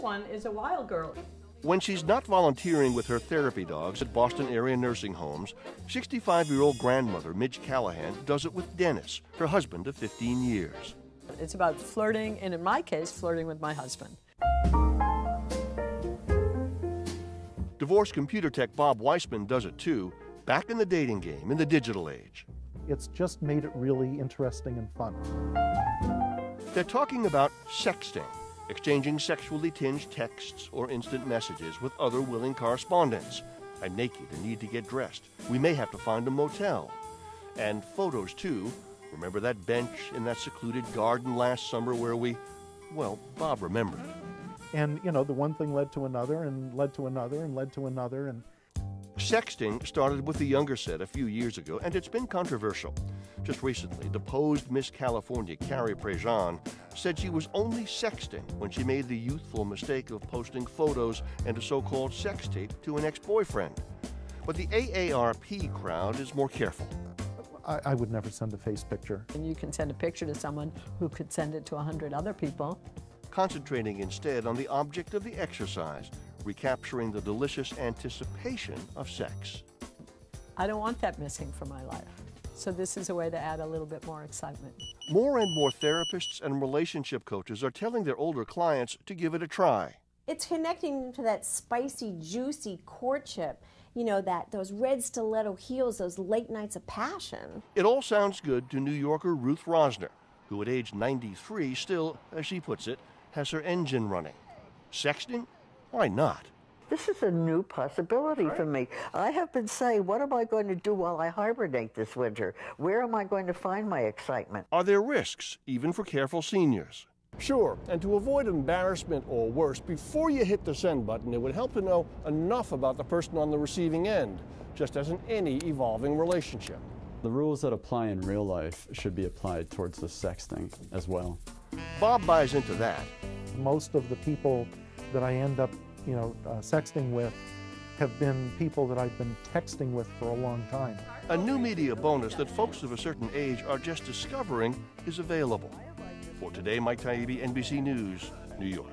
one is a wild girl. When she's not volunteering with her therapy dogs at Boston area nursing homes, 65 year old grandmother Midge Callahan does it with Dennis, her husband of 15 years. It's about flirting, and in my case, flirting with my husband. Divorced computer tech Bob Weissman does it too, back in the dating game in the digital age. It's just made it really interesting and fun. They're talking about sexting exchanging sexually tinged texts or instant messages with other willing correspondents. I'm naked and need to get dressed. We may have to find a motel. And photos, too. Remember that bench in that secluded garden last summer where we, well, Bob remembered. And, you know, the one thing led to another and led to another and led to another. And Sexting started with the younger set a few years ago, and it's been controversial. Just recently, deposed Miss California Carrie Prejean said she was only sexting when she made the youthful mistake of posting photos and a so called sex tape to an ex boyfriend. But the AARP crowd is more careful. I, I, would never send a face picture. And you can send a picture to someone who could send it to a hundred other people. Concentrating instead on the object of the exercise, recapturing the delicious anticipation of sex. I don't want that missing from my life. So this is a way to add a little bit more excitement. More and more therapists and relationship coaches are telling their older clients to give it a try. It's connecting to that spicy, juicy courtship. You know, that those red stiletto heels, those late nights of passion. It all sounds good to New Yorker Ruth Rosner, who at age 93 still, as she puts it, has her engine running. Sexting? Why not? This is a new possibility right. for me. I have been saying, what am I going to do while I hibernate this winter? Where am I going to find my excitement? Are there risks, even for careful seniors? Sure, and to avoid embarrassment or worse, before you hit the send button, it would help to know enough about the person on the receiving end, just as in any evolving relationship. The rules that apply in real life should be applied towards the sexting as well. Bob buys into that. Most of the people that I end up, you know, uh, sexting with have been people that I've been texting with for a long time. A new media bonus that folks of a certain age are just discovering is available. For today, Mike Taibbi, NBC News, New York.